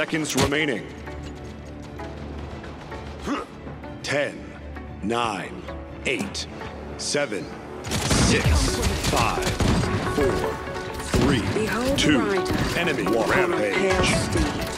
seconds remaining. 10, 9, 8, 7, 6, 5, 4, 3, Behold 2, enemy rampage.